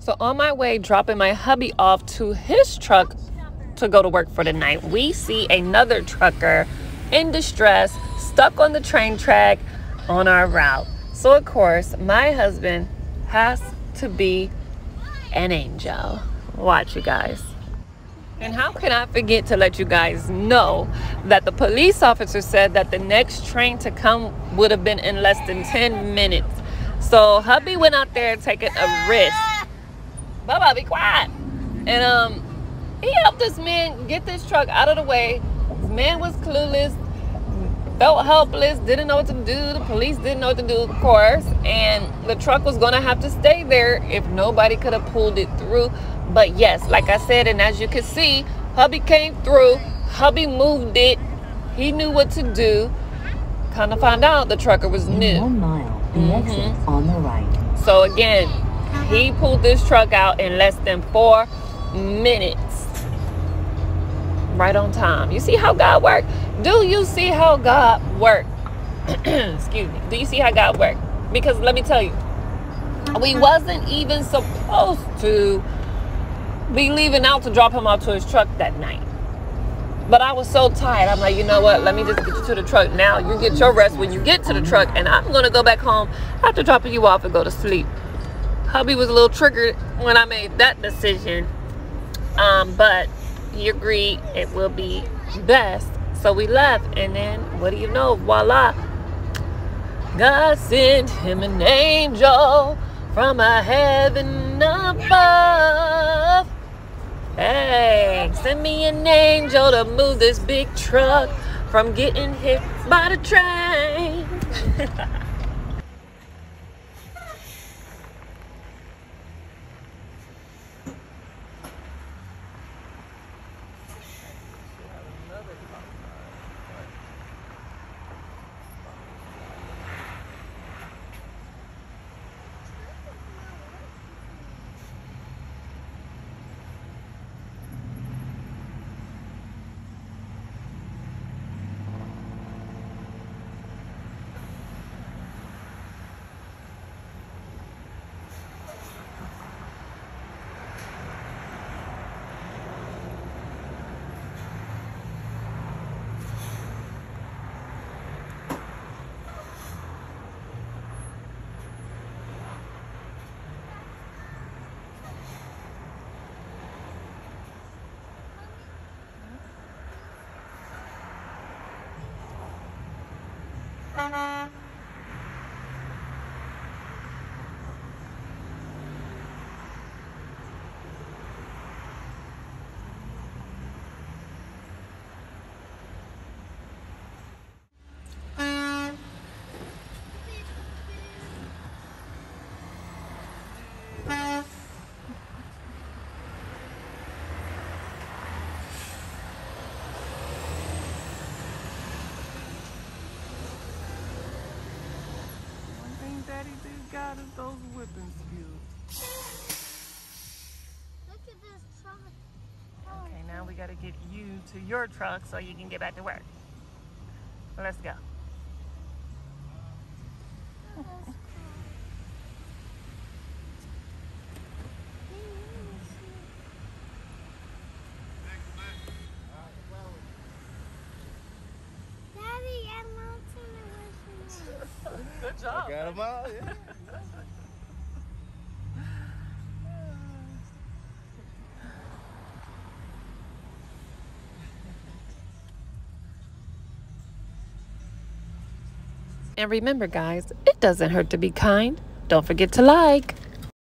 So on my way, dropping my hubby off to his truck to go to work for the night, we see another trucker in distress, stuck on the train track on our route. So of course, my husband has to be an angel. Watch you guys. And how can I forget to let you guys know that the police officer said that the next train to come would have been in less than 10 minutes. So hubby went out there taking a risk. Bubba, be quiet. And um, he helped this man get this truck out of the way. This man was clueless, felt helpless, didn't know what to do. The police didn't know what to do, of course. And the truck was gonna have to stay there if nobody could have pulled it through. But yes, like I said, and as you can see, hubby came through, hubby moved it, he knew what to do. Kind of found out the trucker was new. One mile, the mm-hmm. exit on the right. So again, he pulled this truck out in less than four minutes. Right on time. You see how God worked? Do you see how God worked? Excuse me. Do you see how God worked? Because let me tell you, we uh-huh. wasn't even supposed to be leaving out to drop him off to his truck that night. But I was so tired. I'm like, you know what? Let me just get you to the truck now. You get your rest when you get to the truck, and I'm gonna go back home after dropping you off and go to sleep. Hubby was a little triggered when I made that decision, um, but he agreed it will be best. So we left, and then what do you know? Voila! God sent him an angel from a heaven above. Hey, send me an angel to move this big truck from getting hit by the train. 哈哈。Got is those whipping skills. Look at this truck. Okay, now we gotta get you to your truck so you can get back to work. Let's go. Good job. Got him out, yeah. And remember, guys, it doesn't hurt to be kind. Don't forget to like.